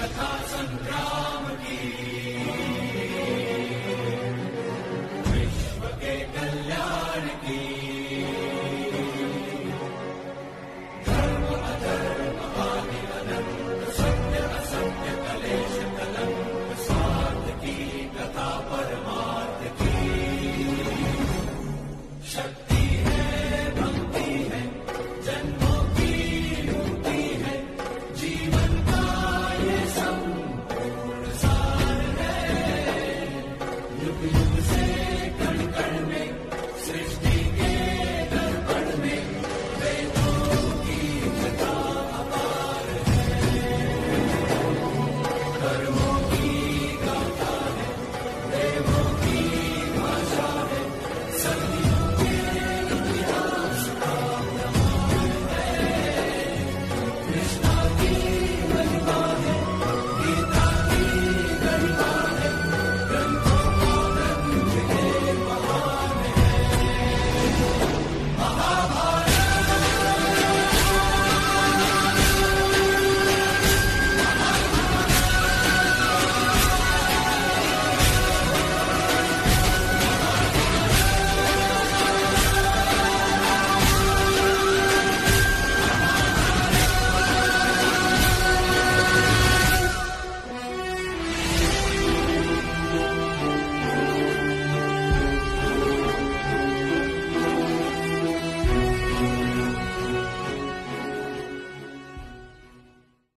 कथा संग्राम की